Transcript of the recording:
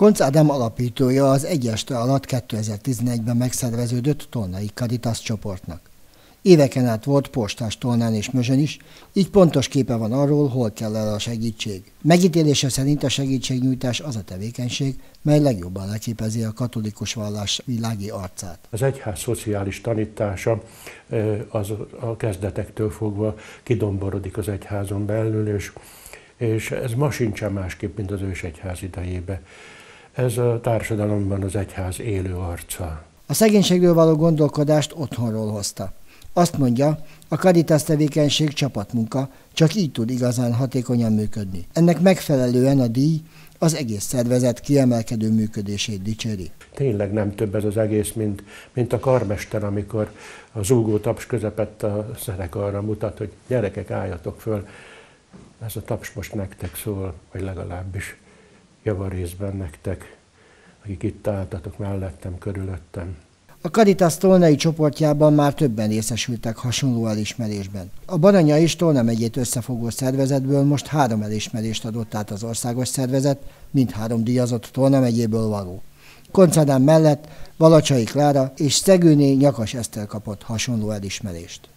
Konc Ádám alapítója az Egyeste alatt 2011-ben megszerveződött Tolnai Caritas csoportnak. Éveken át volt postás Tolnán és Mözsön is, így pontos képe van arról, hol kell el a segítség. Megítélése szerint a segítségnyújtás az a tevékenység, mely legjobban leképezi a katolikus vallás világi arcát. Az egyház szociális tanítása az a kezdetektől fogva kidomborodik az egyházon belül, és, és ez ma sincsen másképp, mint az ős egyház idejében. Ez a társadalomban az egyház élő arca. A szegénységről való gondolkodást otthonról hozta. Azt mondja, a Caritas tevékenység csapatmunka, csak így tud igazán hatékonyan működni. Ennek megfelelően a díj az egész szervezet kiemelkedő működését dicséri. Tényleg nem több ez az egész, mint, mint a karmester, amikor a zúgó taps közepett a szerek arra mutat, hogy gyerekek álljatok föl, ez a taps most nektek szól, vagy legalábbis javarészben nektek, akik itt álltatok mellettem, körülöttem. A Caritas Tolnai csoportjában már többen részesültek hasonló elismerésben. A Baranya és Tolna megyét összefogó szervezetből most három elismerést adott át az országos szervezet, mindhárom díjazott Tolna megyéből való. Koncadán mellett Valacsai Klára és Szegőné Nyakas Eszter kapott hasonló elismerést.